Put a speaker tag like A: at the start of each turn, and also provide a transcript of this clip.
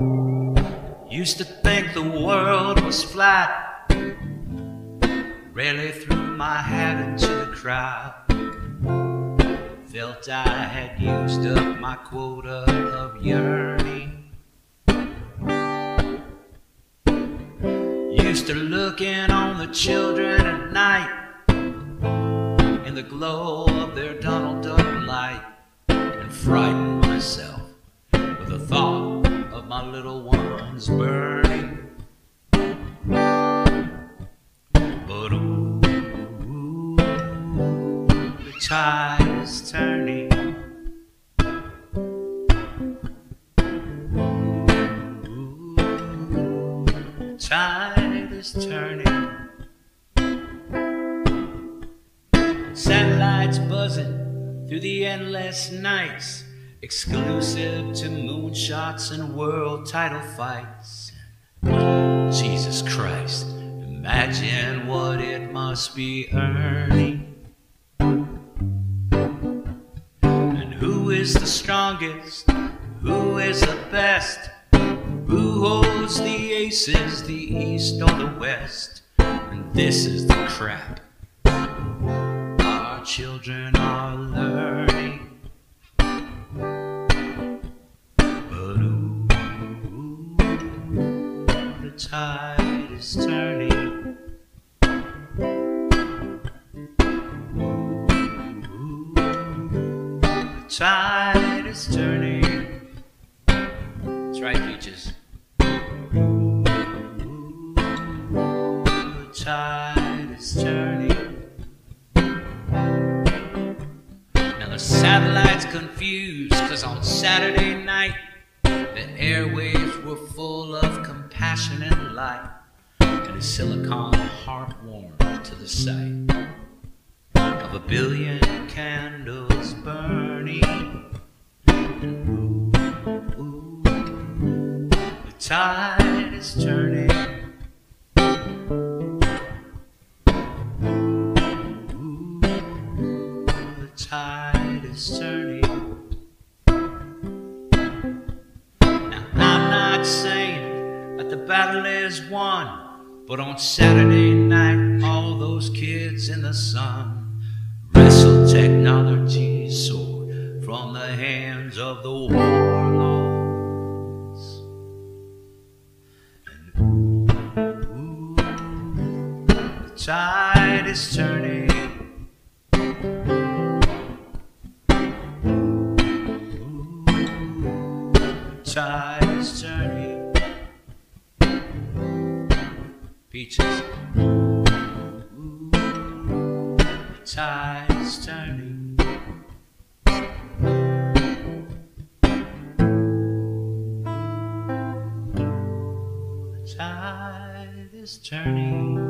A: Used to think the world was flat. Rarely threw my hat into the crowd. Felt I had used up my quota of yearning. Used to look in on the children at night in the glow of their Donald Duck light and frighten myself my little ones burning. But ooh, the tide is turning. Ooh, the tide is turning. Satellites buzzing through the endless nights, exclusive to moonshots and world title fights. Jesus Christ, imagine what it must be earning. And who is the strongest? Who is the best? Who holds the aces, the east or the west? And this is the crap our children are learning. Tide is turning. Ooh, the tide is turning. That's right, Peaches. Ooh, the tide is turning. Now the satellite's confused, cause on Saturday night the airwaves were full of and light, and a silicon heart warmed to the sight of a billion candles burning. Ooh, ooh, the tide is turning. Ooh, the tide is turning. Battle is won, but on Saturday night, all those kids in the sun wrestle technology's sword from the hands of the warlords. And ooh, the tide is turning. Ooh, the tide is turning. Peaches. Ooh, the tide is turning. The tide is turning.